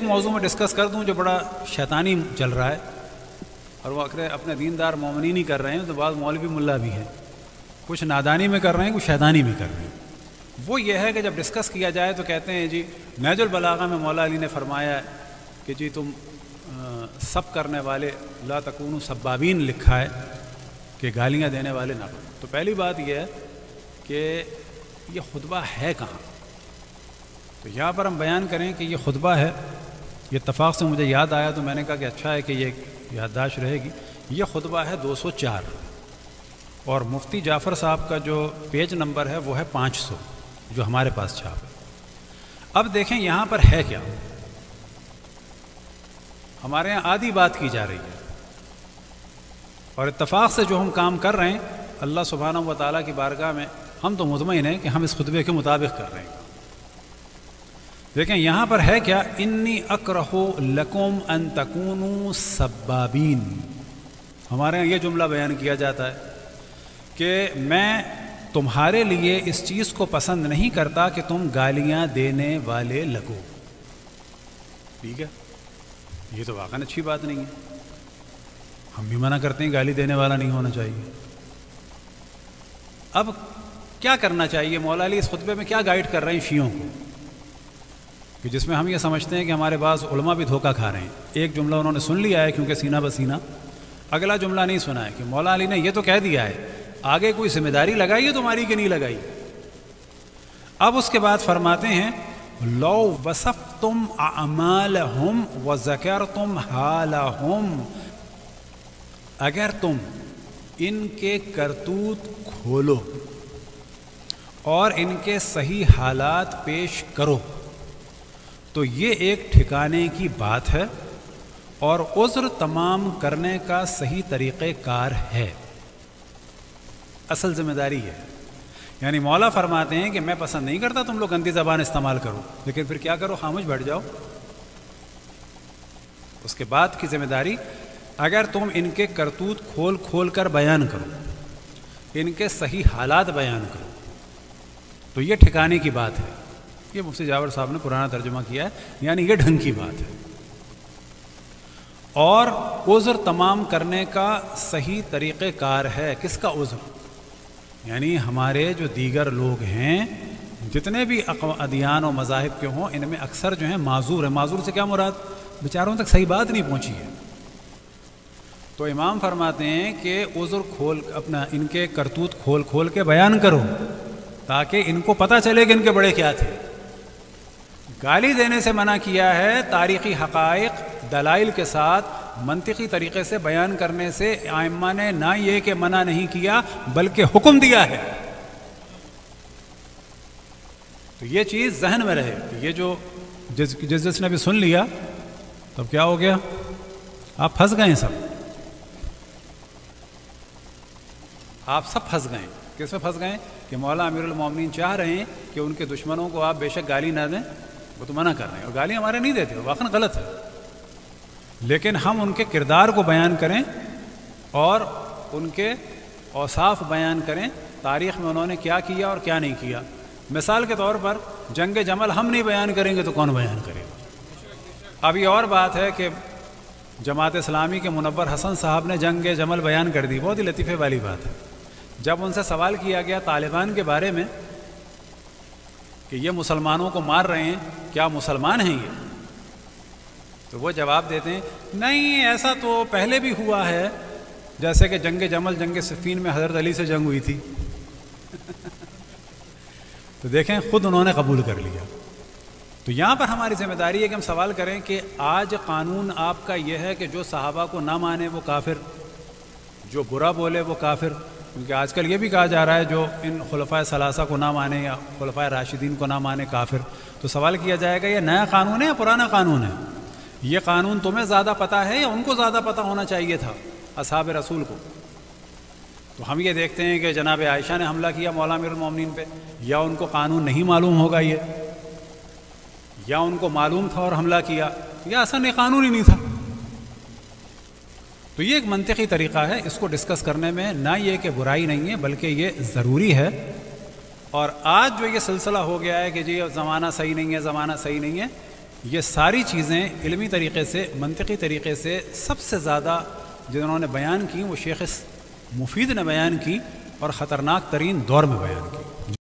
एक मौजू में डिस्कस कर दूँ जो बड़ा शैतानी चल रहा है। और वो अक्र अपने दीनदार मोमिनी नहीं कर रहे हैं तो बाद मौलवी मुल्ला भी हैं। कुछ नादानी में कर रहे हैं कुछ शैतानी में कर रहे हैं। वो ये है कि जब डिस्कस किया जाए तो कहते हैं जी नैजुल बलागा में मौला अली ने फरमाया कि जी तुम आ, सब करने वाले ला तकून सब्बाबीन लिखा है कि गालियाँ देने वाले ना बनो। तो पहली बात यह है कि ये खुतबा है कहाँ? तो यहाँ पर हम बयान करें कि ये खुतबा है ये इतफ़ाक़ से मुझे याद आया तो मैंने कहा कि अच्छा है कि ये याददाश्त रहेगी। ये खुतबा है 204 और मुफ्ती जाफ़र साहब का जो पेज नंबर है, वो है 500 जो हमारे पास छाप है। अब देखें यहाँ पर है क्या। हमारे यहाँ आधी बात की जा रही है। और इतफाक़ से जो हम काम कर रहे हैं, अल्लाह सुबहाना व ताली की बारगाह में, हम तो मुतमिन हैं कि हम इस खुतबे के मुताबिक कर रहे हैं। देखें, यहाँ पर है क्या? इन्नी अक्रहो लकुम अन तकूनु सब्बाबीन। हमारे यहाँ ये जुमला बयान किया जाता है कि मैं तुम्हारे लिए इस चीज़ को पसंद नहीं करता कि तुम गालियाँ देने वाले लगो। ठीक है? ये तो वाकई अच्छी बात नहीं है। हम भी मना करते हैं, गाली देने वाला नहीं होना चाहिए। अब क्या करना चाहिए? मौला अली इस खुतबे में क्या गाइड कर रहे हैं शियों को? कि जिसमें हम ये समझते हैं कि हमारे पास उलमा भी धोखा खा रहे हैं। एक जुमला उन्होंने सुन लिया है क्योंकि सीना बसीना अगला जुमला नहीं सुना है कि मौला अली ने यह तो कह दिया है, आगे कोई ज़िम्मेदारी लगाई है तुम्हारी कि नहीं लगाई? अब उसके बाद फरमाते हैं, लो वसफ तुम अमाल हम व जकर तुम हाल हम अगर तुम इनके करतूत खोलो और इनके सही हालात पेश करो तो ये एक ठिकाने की बात है और उज़्र तमाम करने का सही तरीक़ेकार है। असल ज़िम्मेदारी है। यानी मौला फरमाते हैं कि मैं पसंद नहीं करता तुम लोग गंदी ज़बान इस्तेमाल करो, लेकिन फिर क्या करो, खामोश बैठ जाओ। उसके बाद की ज़िम्मेदारी, अगर तुम इनके करतूत खोल खोल कर बयान करो, इनके सही हालात बयान करो तो ये ठिकाने की बात है। ये मुफ्ती जावर साहब ने पुराना तर्जुमा किया है। यानी ये ढंग की बात है। और उज़्र तमाम करने का सही तरीक़ेकार है। किसका उज़्र? यानी हमारे जो दीगर लोग हैं, जितने भी अदियान और मज़ाहब के हों, इनमें अक्सर जो है माजूर है। माजूर से क्या मुराद? बेचारों तक सही बात नहीं पहुँची है। तो इमाम फरमाते हैं कि उज़्र खोल, अपना इनके करतूत खोल खोल के बयान करो, ताकि इनको पता चले कि इनके बड़े क्या थे। गाली देने से मना किया है तारीख़ी हक़ाइक, दलाइल के साथ मनतिकी तरीके से बयान करने से आयमा ने ना ये कि मना नहीं किया, बल्कि हुक्म दिया है। तो ये चीज़ जहन में रहे। तो ये जो जिस जिस जिसने भी सुन लिया, तब क्या हो गया? आप फंस गए सब। आप सब फंस गए। किसमें फंस गए? कि मौला अमीरुल मोमिन चाह रहे हैं कि उनके दुश्मनों को आप बेशक गाली ना दें। वो तो मना कर रहे हैं और गाली हमारे नहीं देते वाकन गलत है। लेकिन हम उनके किरदार को बयान करें और उनके औसाफ बयान करें, तारीख़ में उन्होंने क्या किया और क्या नहीं किया। मिसाल के तौर पर, जंग जमल हम नहीं बयान करेंगे तो कौन बयान करेगा? अब ये और बात है कि जमात इस्लामी के मुनवर हसन साहब ने जंग जमल बयान कर दी, बहुत ही लतीफ़े वाली बात है। जब उनसे सवाल किया गया तालिबान के बारे में कि ये मुसलमानों को मार रहे हैं, क्या मुसलमान हैं ये? तो वो जवाब देते हैं, नहीं, ऐसा तो पहले भी हुआ है, जैसे कि जंग जमल, जंग सफ़ीन में हज़रत अली से जंग हुई थी। तो देखें, खुद उन्होंने कबूल कर लिया। तो यहाँ पर हमारी ज़िम्मेदारी है कि हम सवाल करें कि आज कानून आपका यह है कि जो सहाबा को ना माने वो काफिर, जो बुरा बोले वो काफिर। क्योंकि आजकल ये भी कहा जा रहा है जो इन खलफा सलासा को ना माने या खलफा राशिदीन को ना माने काफिर तो सवाल किया जाएगा, ये नया कानून है या पुराना कानून है? ये कानून तुम्हें ज़्यादा पता है या उनको ज़्यादा पता होना चाहिए था, असहाब रसूल को? तो हम ये देखते हैं कि जनाब आयशा ने हमला किया मौला मीरमिन पे, या उनको कानून नहीं मालूम होगा ये? या उनको मालूम था और हमला किया? या असल कानून ही नहीं था। तो ये एक मनतकी तरीक़ा है, इसको डिस्कस करने में ना ये कि बुराई नहीं है, बल्कि ये ज़रूरी है। और आज जो ये सिलसिला हो गया है कि जी ज़माना सही नहीं है, ज़माना सही नहीं है, ये सारी चीज़ें इलमी तरीके से मनतकी तरीके से सबसे ज़्यादा जिन्होंने बयान की, वो शेख मुफीद ने बयान की और ख़तरनाक तरीन दौर में बयान की।